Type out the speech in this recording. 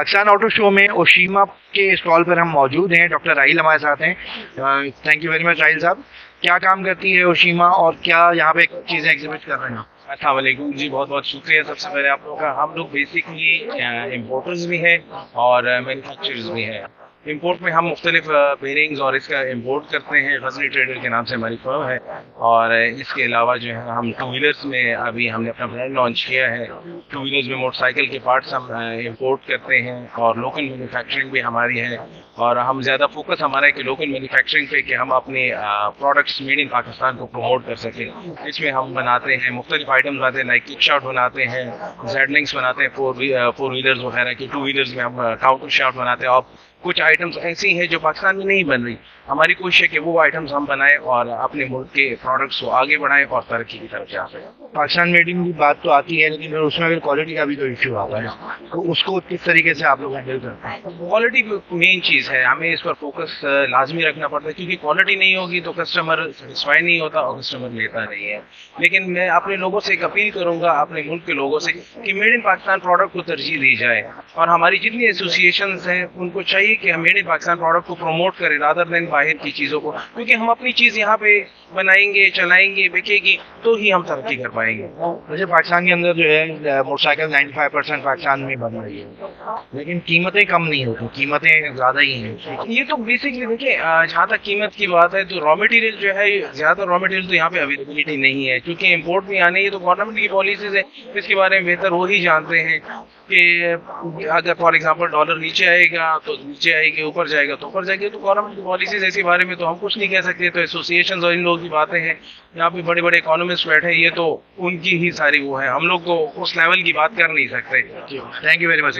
Pakistan auto show में Oshima के stall पर हम मौजूद हैं डॉक्टर राहिल हमारे साथ हैं। Thank you very much Rahil साहब। क्या काम करती है ओशीमा और क्या यहाँ पे चीज़ें एग्जिबिट कर रहे हैं? असलम जी, बहुत बहुत शुक्रिया सबसे पहले आप लोगों का। हम लोग बेसिकली इम्पोर्टर्स भी हैं और मैन्युफैक्चरर्स भी हैं। इम्पोर्ट में हम मुख्तलिफ़ बेरिंग्स और इसका इम्पोर्ट करते हैं। गजनी ट्रेडर के नाम से हमारी फर्म है। और इसके अलावा जो है, हम टू व्हीलर्स में अभी हमने अपना ब्रांड लॉन्च किया है। टू व्हीलर्स में मोटरसाइकिल के पार्ट्स हम इम्पोर्ट करते हैं। और लोकल मैन्युफैक्चरिंग भी हमारी है। और हम ज़्यादा फोकस हमारा है कि लोकल मैन्युफैक्चरिंग पे कि हम अपने प्रोडक्ट्स मेड इन पाकिस्तान को प्रमोट कर सकें। इसमें हम बनाते हैं, मुख्तलिफ़ आइटम्स बनाते हैं लाइक किक शॉट बनाते हैं जेड लिंक्स बनाते हैं फोर फोर व्हीलर्स वगैरह की। टू व्हीलर्स में हम काउंटर शॉट बनाते हैं। और कुछ आइटम्स ऐसी हैं जो पाकिस्तान में नहीं बन रही। हमारी कोशिश है कि वो आइटम्स हम बनाएँ और अपने मुल्क के प्रोडक्ट्स को आगे बढ़ाएँ और तरक्की की तरफ़ जा सकें पाकिस्तान मेडिंग की बात तो आती है, लेकिन फिर उसमें अगर क्वालिटी का भी कोई इश्यू आता है तो उसको किस तरीके से आप लोग हैंडल करते हैं? क्वालिटी मेन चीज़ है। हमें इस पर फोकस लाजमी रखना पड़ता है, क्योंकि क्वालिटी नहीं होगी तो कस्टमर सेटिस्फाई नहीं होता और कस्टमर लेता नहीं है। लेकिन मैं अपने लोगों से एक अपील करूँगा, अपने मुल्क के लोगों से कि मेड इन पाकिस्तान प्रोडक्ट को तरजीह दी जाए। और हमारी जितनी एसोसिएशन हैं, उनको चाहिए कि हम मेड इन पाकिस्तान प्रोडक्ट को प्रमोट करें रादर देन बाहर की चीज़ों को। क्योंकि हम अपनी चीज़ यहाँ पे बनाएँगे चलाएँगे बिकेगी तो ही हम तरक्की कर पाएँगे। वैसे पाकिस्तान के अंदर जो है मोटरसाइकिल 95 परसेंट पाकिस्तान में बन रही है। लेकिन कीमतें कम नहीं होती कीमतें ज़्यादा ही हैं ये तो बेसिकली देखिए जहाँ तक कीमत की बात है तो रॉ मटेरियल जो है ज़्यादा रॉ मटेरियल तो यहाँ पे अवेलेबिलिटी नहीं है। क्योंकि इम्पोर्ट में आने ये तो गवर्नमेंट की पॉलिसीज़ है इसके बारे में बेहतर वो ही जानते हैं कि अगर फॉर एग्जांपल डॉलर नीचे आएगा तो नीचे आएगी ऊपर जाएगा तो ऊपर जाएगी तो गवर्नमेंट की पॉलिसीज़ ऐसी बारे में तो हम कुछ नहीं कह सकते तो एसोसिएशन और इन लोगों की बातें हैं। यहाँ पे बड़े बड़े इकोनॉमिस्ट बैठे ये तो उनकी ही सारी वो है हम लोग को उस लेवल की बात कर नहीं सकते। Thank you very much